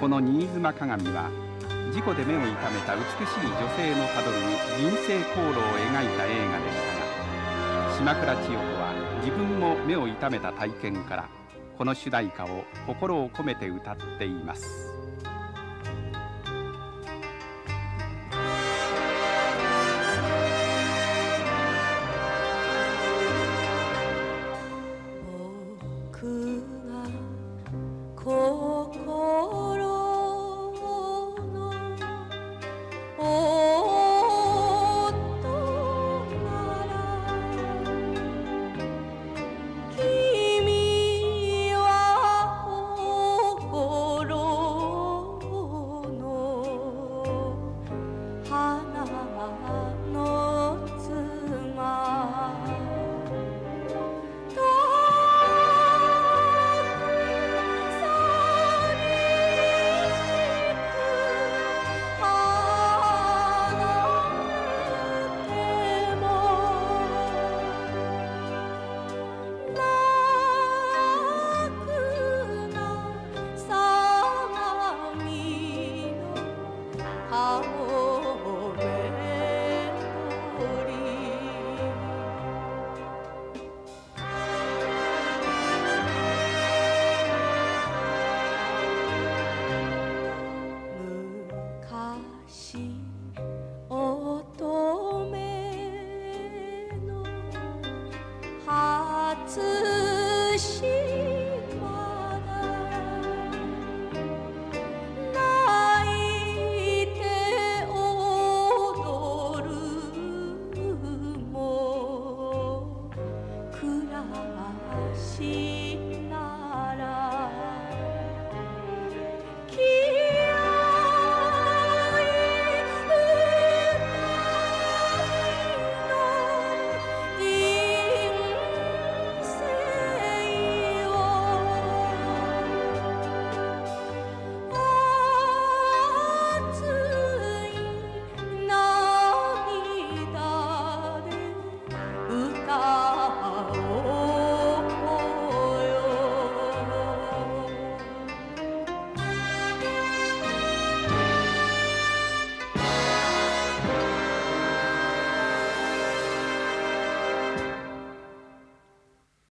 この新妻鏡は事故で目を痛めた美しい女性のたどる人生航路を描いた映画でしたが島倉千代子は自分も目を痛めた体験からこの主題歌を心を込めて歌っています。しなら」